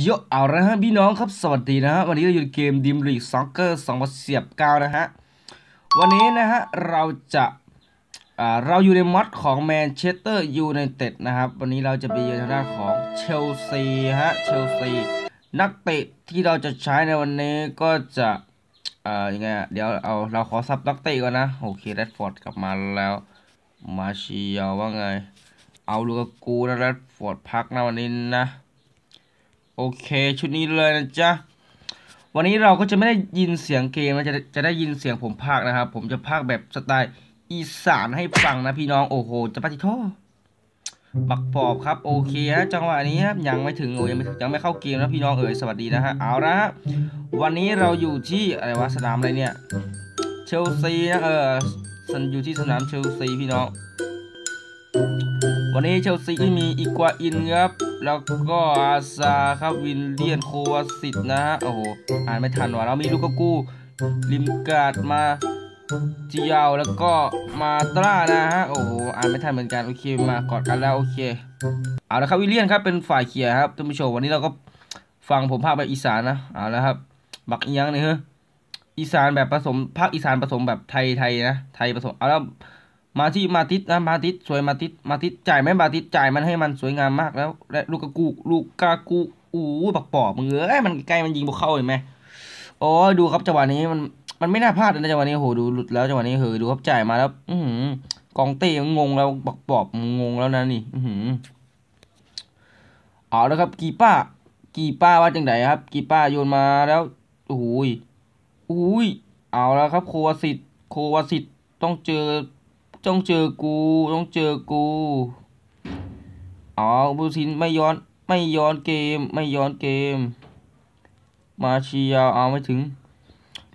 โยเอาละฮะพี่น้องครับสวัสดีนะฮะวันนี้เราอยู่ในเกม Dream League Soccer 2019นะฮะวันนี้นะฮะเราจะอ่าเราอยู่ในมอดของแมนเชสเตอร์ยูไนเต็ดนะครับวันนี้เราจะไปเยือนทางด้านของเชลซีฮะเชลซีนักเตะที่เราจะใช้ในวันนี้ก็จะอ่ายังไงเดี๋ยวเอาเราขอ sub นักเตะก่อนนะโอเคแรดฟอร์ดกลับมาแล้วมาร์กซิยาลว่าไง เอาลูกกูนะแรดฟอร์ดพักนะวันนี้นะ โอเค ชุดนี้เลยนะจ๊ะ วันนี้เราก็จะไม่ได้ยินเสียงเกมนะจะจะได้ยินเสียงผมพากนะครับ ผมจะพากแบบสไตล์อีสานให้ฟังนะพี่น้องโอ้โห จะปฏิโทษบักปอบครับโอเคฮะจังหวะนี้ครับยังไม่ถึงโอ้ยังไม่ยังไม่เข้าเกมนะพี่น้องเอ๋ยสวัสดีนะฮะเอาละฮะวันนี้เราอยู่ที่อะไรวะสนามอะไรเนี่ยเชลซีนะเออสันอยู่ที่สนามเชลซีพี่น้อง วันนี้เชลซีก็มีอีกวาอินครับ แล้วก็อาซาครับวินเลียนโควาสิตนะฮะโอ้โหอ่านไม่ทันว่ะเรามีลูกกูลิมการ์ดมาเจียวแล้วก็มาตรานะฮะโอ้โหอ่านไม่ทันเหมือนกันโอเคมากอดกันแล้วโอเคเอาละครับวิลเลียนครับเป็นฝ่ายเขียครับท่านผู้ชมวันนี้เราก็ฟังผมภาคแบบอีสานนะเอาละครับบักเอียงนี่ฮ้ยอีสานแบบผสมภาคอีสานผสมแบบไทยไทยนะไทยผสมเอาแล้ว มาที่มาติสนะมาติสสวยมาติสมาติสจ่ายไหมมาติสจ่ายมันให้มันสวยงามมากแล้ว และลูกกากูลูกกากูอู้บักปอบมึงเอ้ยมันใกล้มันยิงบุกเข้าเห็นไหมโอ้ดูครับจังหวะนี้มันมันไม่น่าพลาดนะจังหวะนี้โหดูหลุดแล้วจังหวะนี้เฮ้ยดูครับจ่ายมาแล้ว อืกองเต้งงแล้วบักปอบงงแล้วนะนี่อือหือเอาแล้วครับ กีป้า กีป้าว่าจังไดครับ กีป้าโยนมาแล้วโอ้ยอุ้ยเอาแล้วครับ โควาสิตโควาสิตต้องเจอ ต้องเจอกู ต้องเจอกู อ๋อบูซินไม่ย้อน ไม่ย้อนเกม ไม่ย้อนเกม มาเชียร์เอาไม่ถึง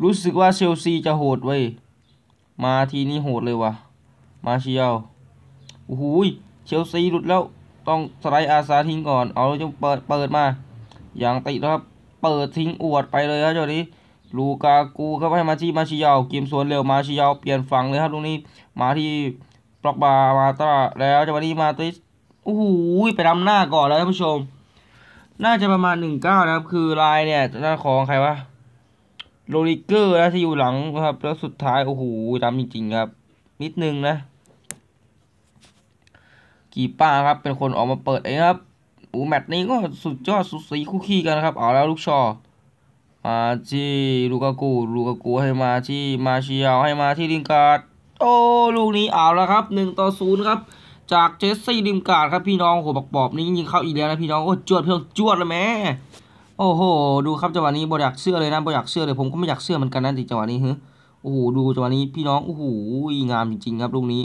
รู้สึกว่าเชลซีจะโหดเว้ย มาทีนี้โหดเลยวะมาเชียร์โอ้โหเชลซีหลุดแล้ว ต้องสไลด์อาซาทิ้งก่อน เอาจะเปิด เปิดมา อย่างติดนะครับ เปิดทิ้งอวดไปเลยครับเจ้านี้ ลูกากูเข้าให้มาที่มาชิยาวเกมสวนเร็วมาชิยาวเปลี่ยนฝั่งเลยครับตรงนี้มาที่ปลอกบามาตราแล้วจังหวะนี้มาติสโอ้โหไปนำหน้าก่อนแล้วท่านผู้ชม น่าจะประมาณหนึ่งเก้านะครับ คือลายเนี่ยหน้าของใครวะโรลิเกอร์นะที่อยู่หลังครับ แล้วสุดท้ายโอ้โหดำจริงๆครับ นิดนึงนะ กีป้าครับเป็นคนออกมาเปิดเองครับอ้แมตช์นี้ก็สุดยอดสุดสีคู่ขี้กันนะครับเอาแล้วลูกชอ มาที่ลูกากูลูกากูให้มาที่มาเชียวให้มาที่ลิงการ์ดโอ้ลูกนี้เอาแล้วครับหนึ่งต่อศูนย์ครับจากเจสซี่ลิงการ์ดครับพี่น้องโหบักปอบนี่ยิงเข้าอีกแล้วนะพี่น้องโอ้จวดเพิ่งจวดเลยแม่โอ้โหดูครับจังหวะนี้บ่อยากเชื่อเลยนะบ่อยากเชื่อเลยผมก็ไม่อยากเชื่อเหมือนกันนะติจังหวะนี้เฮ้โอ้โหดูจังหวะนี้พี่น้องโอ้โหงามจริงๆครับลูกนี้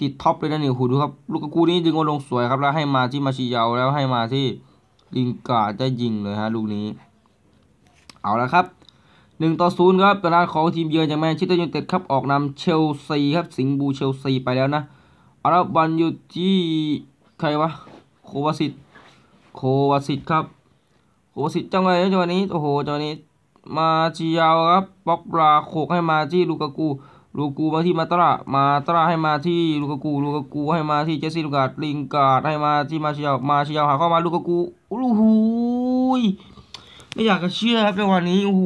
ติด top เลยนะนี่โอ้โหดูครับลูกากูนี่ดึงลงสวยครับแล้วให้มาที่มาร์กซิยาลแล้วให้มาที่ลินการ์ดได้ยิงเลยฮะลูกนี้ เอาละครับหนึ่งต่อศูนย์ครับตอนนั้นของทีมเยือนจากแมนเชสเตอร์ยูไนเต็ดครับออกนำเชลซีครับสิงห์บลูเชลซีไปแล้วนะเอาละบอลอยู่ที่ใครวะโควาสิตโควาสิตครับโควาสิตจังเลยจังหวะนี้โอ้โหจังหวะนี้มาจียาวครับบล็อกปลาโขกให้มาที่ลูกากูลูกูมาที่มาตรามาตราให้มาที่ลูกากูลูกากูให้มาที่เจสซี่ลูกาดลิงกาดให้มาที่มาชิยาวมาชิยาวหาเข้ามาลูกากูลูหูย ไม่อยากจะเชื่อครับในวันนี้โอ้โห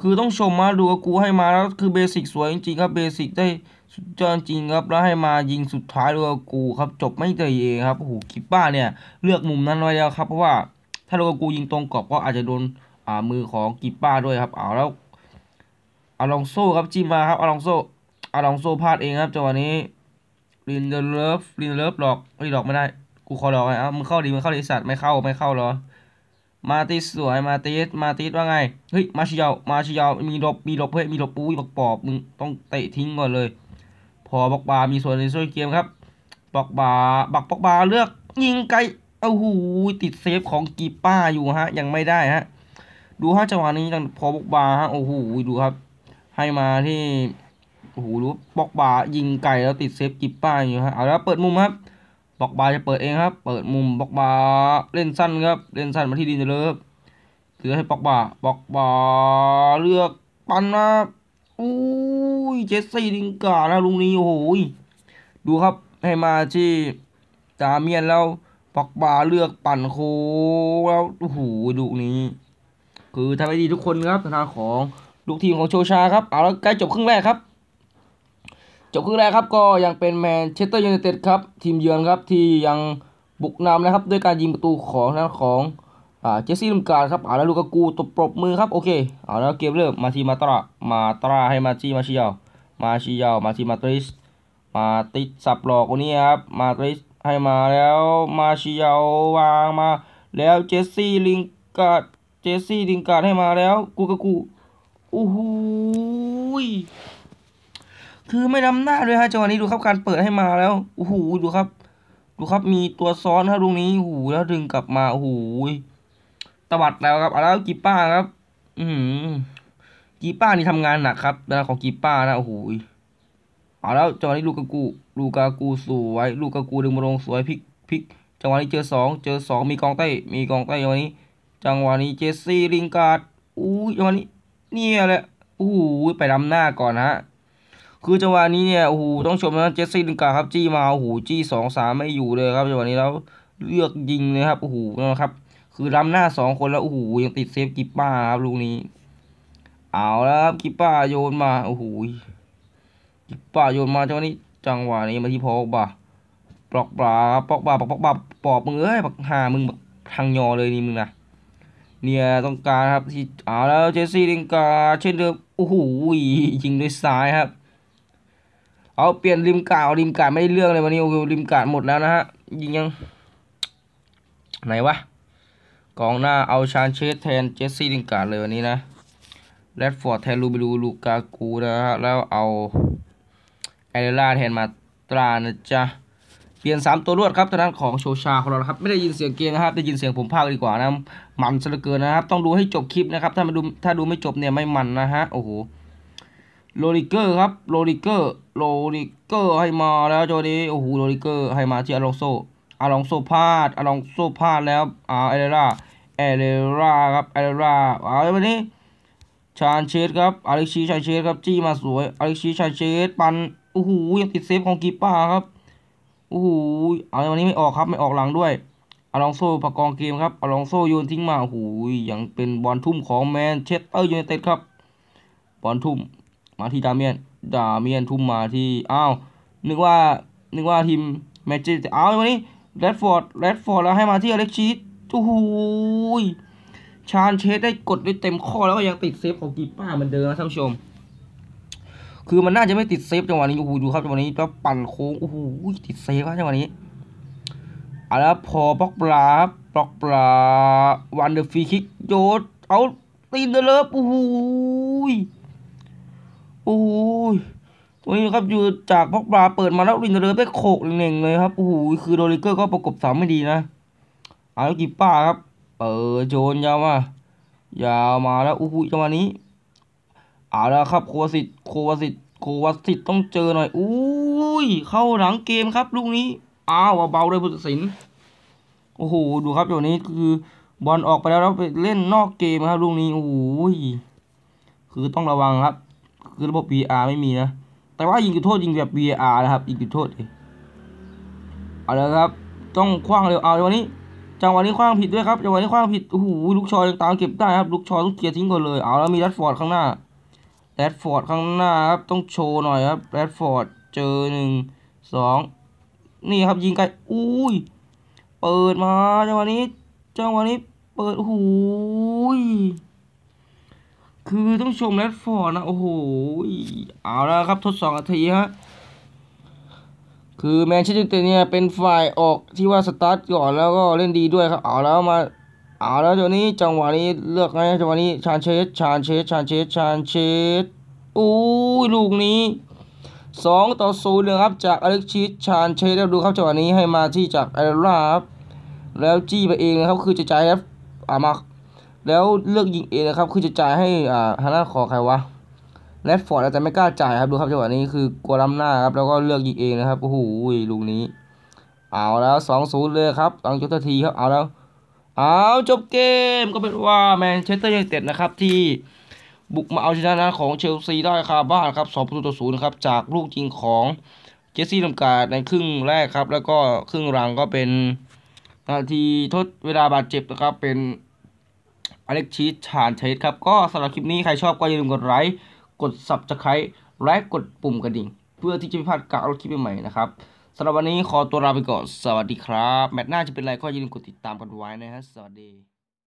คือต้องชมมาดูกูให้มาแล้วคือเบสิกสวยจริงๆครับเบสิกได้สุดยอดจริงครับแล้วให้มายิงสุดท้ายดูกูครับจบไม่เตยเองครับโอ้โหคิปป้าเนี่ยเลือกมุมนั้นไว้แล้วครับเพราะว่าถ้าดูกูยิงตรงกรอบก็อาจจะโดนอ่ามือของกิปป้าด้วยครับเอาแล้วอาลองโซ่ครับจิ้มมาครับอาลองโซ่อาลองโซ่พลาดเองครับจังหวะนี้ลินเดเลฟลินเดเลฟหลอกเฮ้หลอกไม่ได้กูขอหลอกไงเอ้ามึงเข้าดีมึงเข้าดีสัตว์ไม่เข้าไม่เข้าหรอ มาติสสวยมาติสมาติสว่าไง เฮ้ย มาชิยาวมาชิยาวมีหลบมีหลบเฮ้ยมีหลบปุ้ยบอกปอบมึงต้องเตะทิ้งก่อนเลย พอบอกบา มีส่วนในช่วยเกมครับบอกบาบักบอกบาเลือกยิงไกลโอ้โหติดเซฟของกีป้าอยู่ฮะ ยังไม่ได้ฮะ ดูฮะจังหวะนี้พอบอกบาฮะโอ้โหดูครับ ให้มาที่โอ้โหรู้บอกบายิงไก่แล้วติดเซฟกีป้าอยู่ฮะเอาแล้วเปิดมุมครับ บอกบาจะเปิดเองครับ เปิดมุมบอกบาเล่นสั้นครับ เล่นสั้นมาที่ดินเลิฟถือให้บอกบาบอกบาเลือกปันนะอุ้ยเจสซี่ดิงกานะลุงนี้โอ้โหดูครับให้มาที่จาเมียนแล้วปอกบาเลือกปั่นโคแล้วโอ้โหลูกนี้ คือทำให้ดีทุกคนครับทางของลูกทีมของโชชาครับเอาแล้วใกล้จบครึ่งแรกครับ จบครึ่งแรกครับก็ยังเป็นแมนเชสเตอร์ยูไนเต็ดครับทีมเยือนครับที่ยังบุกนำนะครับด้วยการยิงประตูของทางของอ่าเจสซี่ลุมการครับเอาแล้วลูกากูตบปรบมือครับโอเคเอาแล้วเกมเริ่มมาทีมาตรามาตราให้มาจีมาชิยามาชิยามาทีมาตริสมาติดสับหลอกคนนี้ครับมาตริสให้มาแล้วมาชิยาววางมา แล้วเจสซี่ลิงการเจสซี่ลิงการให้มาแล้วกูกากูโอ้โหย คือไม่ดำหน้าด้วยฮะจังหวะนี้ดูครับการเปิดให้มาแล้วโอ้โหดูครับ ดูครับมีตัวซ้อนครับตรงนี้โอ้โหแล้วดึงกลับมาโอ้โหตวัดแล้วครับเอาแล้วกีป้าครับ อืมกีป้านี่ทำงานหนักครับดาราของกีป้านะโอ้โหเอาแล้วจังหวะนี้ลูกากูลูกากูสวยลูกากูดึงมาลงสวยพลิกพลิกจังหวะนี้เจอสองเจอสองมีกองเต้ มีกองเต้จังหวะนี้ จังหวะนี้เจสซี่ลิงการ์ดอู้จังหวะนี้เนี่ยแหละโอ้โหไปดำหน้าก่อนฮะ คือจังหวะนี้เนี่ยโอ้โหต้องชมนะเจสซี่ลิงกาครับจี้มาโอ้โหจี้สองสามไม่อยู่เลยครับจังหวะนี้แล้วเลือกยิงเลยครับโอ้โหนะครับ คือดำหน้าสองคนแล้วโอ้โหยังติดเซฟกิปป้าครับลูกนี้ เอาแล้วครับกิปป้าโยนมาโอ้โหกิปป่าโยนมาจังหวะนี้จังหวะนี้มาที่พอกบ่าปลอกปลาปอกบ่าปลอกปอกบ่าปอกมึงเอ้ยปักหามึงแบบทางยอเลยนี่มึงนะเนี่ยต้องการครับที่เอาแล้วเจสซี่ลิงกาเช่นเดิมโอ้โหยิงด้วยซ้ายครับ เอาเปลี่ยนลินการ์ดเอาลินการ์ดไม่ได้เรื่องเลยวันนี้โอ้โหลินการ์ดหมดแล้วนะฮะยิงยัง ไหนวะกองหน้าเอาซานเชซแทนเจสซี่ลินการ์ดเลยวันนี้นะแรดฟอร์ดแทนลูบิลูลูกากูนะฮะแล้วเอาเอร์เรร่าแทนมาต้านะจ๊ะเปลี่ยน 3 ตัวรวดครับทางด้านของโซลชาของเราครับไม่ได้ยินเสียงเกมนะครับได้ยินเสียงผมพากย์ดีกว่านะมันซะเหลือเกินนะครับ ต้องดูให้จบคลิปนะครับ ถ้ามาดูถ้าดูไม่จบเนี่ยไม่มันนะฮะโอ้โห รูดิเกอร์ครับรูดิเกอร์รูดิเกอร์ให้มาแล้วจอนี้โอ้โหรูดิเกอร์ให้มาที่อลอนโซ่อลอนโซ่พลาดอลอนโซ่พลาดแล้วอ่าเอร์เรร่าเอร์เรร่าครับเอร์เรร่าเอาวันนี้ซานเชซครับอเล็กซิสซานเชซครับจี้มาสวยอเล็กซิสซานเชซปั่นโอ้โหยังติดเซฟของเกป้าครับโอ้โหเอาวันนี้ไม่ออกครับไม่ออกหลังด้วยอลอนโซ่ประคองเกมครับอลอนโซ่โยนทิ้งมาโอ้โหยังเป็นบอลทุ่มของแมนเชสเตอร์ยูไนเต็ดครับบอลทุ่ม มาที่ดาเมียน ดาเมียนทุ่มมาที่ อ้าว นึกว่า นึกว่าทีมแมนเชสเตอร์เอาวันนี้แรดฟอร์ด แรดฟอร์ดแล้วให้มาที่อเล็กซิสโอ้โหซานเชซได้กดได้เต็มข้อแล้วก็ยังติดเซฟของเกป้าเหมือนเดิมนะท่านผู้ชม คือมันน่าจะไม่ติดเซฟจังหวะนี้ โอ้โห ดูครับจังหวะนี้แล้วปั่นโค้ง โอ้โห ติดเซฟครับจังหวะนี้อาแล้วพอบล็อกปลาบล็อกปลาวันเดอร์ฟีคิกโยนเอาตีนเดลฟโอ้โห โอ้โหตัวนี้ครับอยู่จากบล็อกปลาเปิดมาแล้วลินเดลฟได้โขกเน่งเลยครับโอ้โหคือโดริเกอร์ก็ประกบสามไม่ดีนะเอาแล้วกีป้าครับ เปิดโจนยาวมายาวมาแล้วอู้หูจังหวะนี้เอาแล้วครับโควาสิตโควาสิตโควาสิตต้องเจอหน่อยอุ้ยเข้าหลังเกมครับลูกนี้อ้าวเบาเลยผู้ตัดสินโอ้โหดูครับจังหวะนี้คือบอลออกไปแล้วแล้วไปเล่นนอกเกมครับลูกนี้โอ้โหคือต้องระวังครับ คือระบบ VR ไม่มีนะ แต่ว่ายิงจุดโทษยิงแบบ VR นะครับยิงจุดโทษเอาแล้วครับ ต้องคว้างเร็วเอาจังหวะนี้จังหวะนี้ขว้างผิดด้วยครับจังหวะนี้ขว้างผิดโอ้โหลุคชอว์ตามเก็บได้ครับลุคชอว์ต้องเคลียร์ทิ้งก่อนเลยเอาแล้วมีแรดฟอร์ดข้างหน้าแรดฟอร์ดข้างหน้าครับต้องโชว์หน่อยครับแรดฟอร์ดเจอหนึ่งสองนี่ครับยิงไกลอุ้ยเปิดมาจังหวะนี้จังหวะนี้เปิดโอ้โห คือต้องชมแรดฟอร์ดนะ โอ้โห เอาแล้วครับทดสองนาทีฮะ คือแมนเชสเตอร์เนี่ยเป็นฝ่ายออกที่ว่าสตาร์ทก่อนแล้วก็เล่นดีด้วยครับ เอาแล้วมา เอาแล้วจังหวะนี้จังหวะนี้เลือกไงจังหวะนี้ชานเชสชานเชสชานเชสชานเชสอู้ยลูกนี้สองต่อศูนย์เลยครับจากอเล็กชิสชานเชสแล้วดูครับจังหวะนี้ให้มาที่จากเอเดราครับแล้วจี้ไปเองนะครับคือจะจ่ายแล้วอ่ามา แล้วเลือกยิงเองนะครับคือจะจ่ายให้อ่าฮาน่าขอใครวะแรดฟอร์ดอาจจะไม่กล้าจ่ายครับดูครับจังหวะนี้คือกลัวล้ำหน้าครับแล้วก็เลือกยิงเองนะครับโอ้โหลูกนี้ เอาแล้วสองศูนย์เลยครับตังจุดทีครับเอาแล้วเอาจบเกมก็เป็นว่าแมนเชสเตอร์ยูไนเต็ดนะครับที่บุกมาเอาชนะของเชลซีได้คาบ้านครับสองประตูต่อศูนย์ครับจากลูกยิงของเจสซี่ลินการ์ดในครึ่งแรกครับ แล้วก็ครึ่งหลังก็เป็นนาทีทดเวลาบาดเจ็บนะครับเป็น อเล็กชีสชานเทสครับ ก็สำหรับคลิปนี้ใครชอบก็อย่าลืมกดไลค์กด subscribe และกดปุ่มกระดิ่ง เพื่อที่จะไม่พลาดการอัปโหลคลิปใหม่ๆนะครับสำหรับวันนี้ขอตัวลาไปก่อน สวัสดีครับ แมตช์หน้าจะเป็นอะไรก็อย่าลืมกดติดตามกันไว้นะฮะ สวัสดี